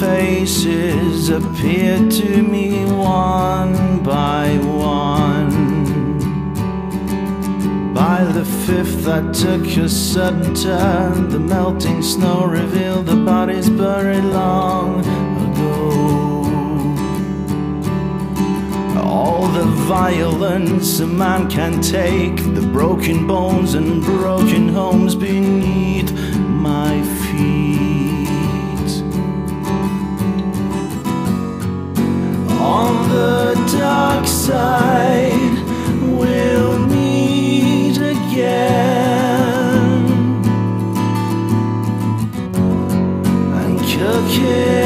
faces appeared to me one by one. By the fifth, I took a sudden turn. The melting snow revealed the bodies buried long ago. All the violence a man can take, the broken bones and broken homes and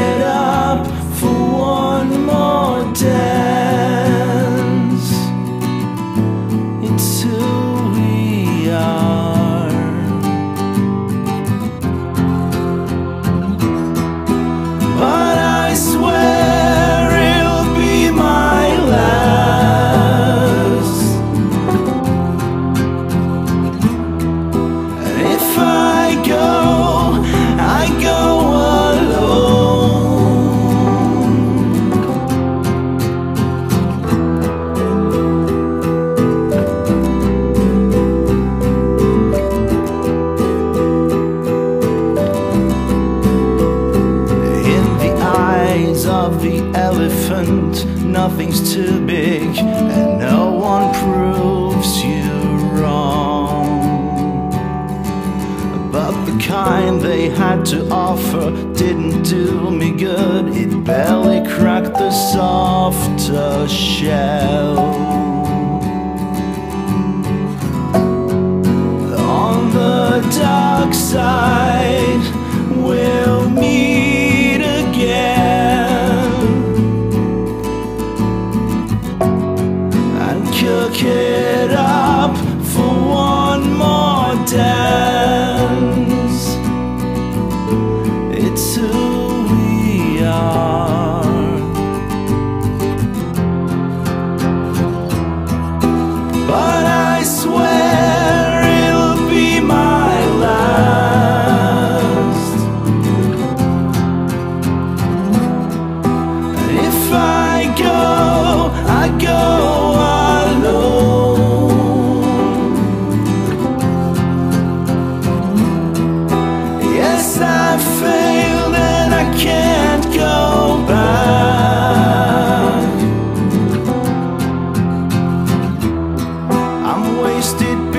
of the elephant, nothing's too big, and no one proves you wrong. But the kind they had to offer didn't do me good, it barely cracked the softer uh, shell. It wasted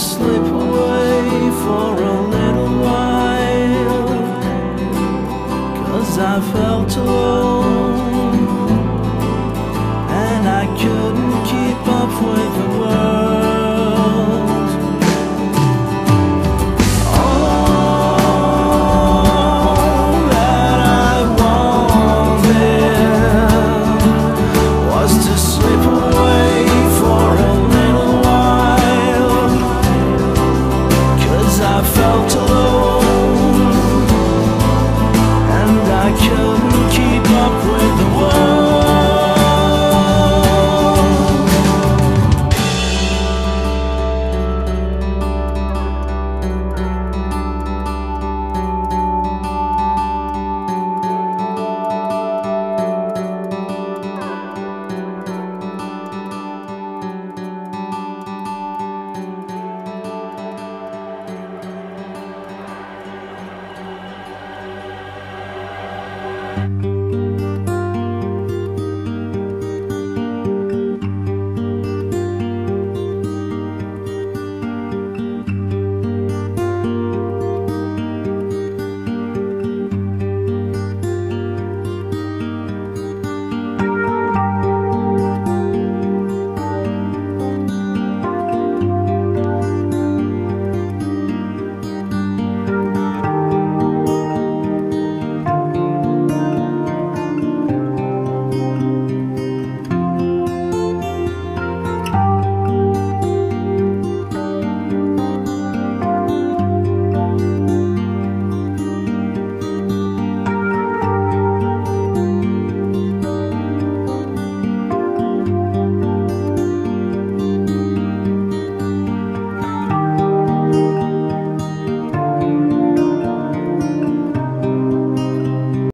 slip away for a little while. Cause I felt alone. Bye.